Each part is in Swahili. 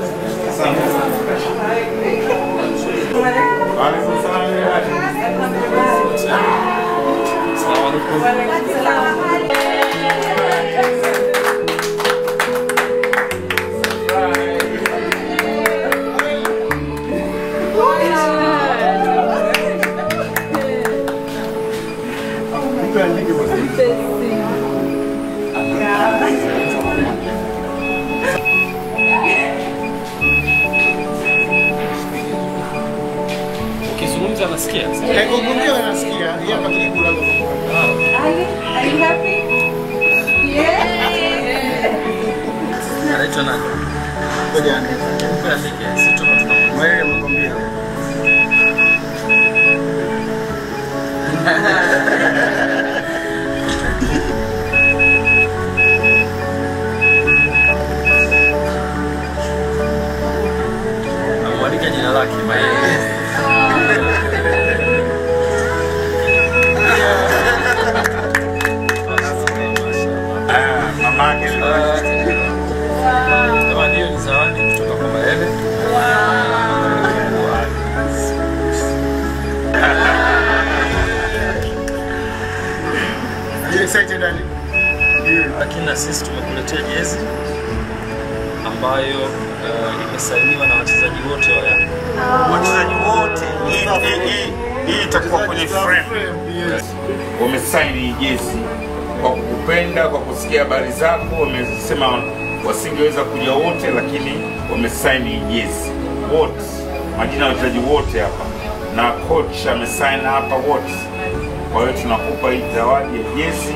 I think. Ukizungumza anasikia. Kaikungulia wanasikia, yeye hapa kilikula Are you happy? Yeah. Anaitwa nani? Ngoja. Kwa andike Sitoka tuko. Wewe mkwambia. Mamake Kama hiyo ni zawadi kutoka kwa Ali? Lakini na sisi tumekuletea jezi ambayo uh, imesainiwa na wachezaji wote wa Yanga. wachezaji wote hii- hii- hii- hii itakuwa kwenye frame. Wamesaini jezi kwa kukupenda, kwa kusikia habari zako. Wamesema wasingeweza kuja wote, lakini wamesaini yes wote, majina ya wachezaji wote hapa na coach amesaini hapa wote. Kwa hiyo tunakupa hii zawadi ya jezi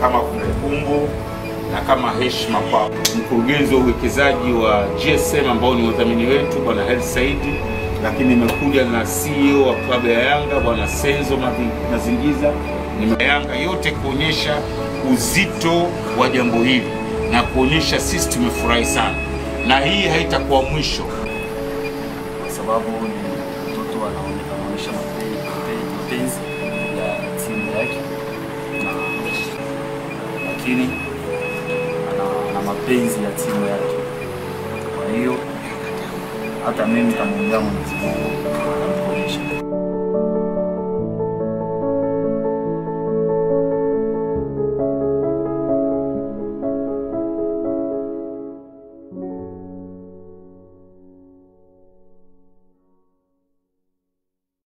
kama kumbukumbu na kama heshima kwa mkurugenzi wa uwekezaji wa GSM ambao ni wadhamini wetu bwana Hersi Saidi, lakini nimekuja na CEO wa klabu ya Yanga bwana Senzo Mazingiza, nime Yanga yote kuonyesha uzito wa jambo hili na kuonyesha sisi tumefurahi sana, na hii haitakuwa mwisho. kwa sababu ni mtoto anaonyesha mape- mape- mapenzi ya timu yake lakini ana mapenzi ya timu yake. atame mitamuunga mwenyezi Mungu.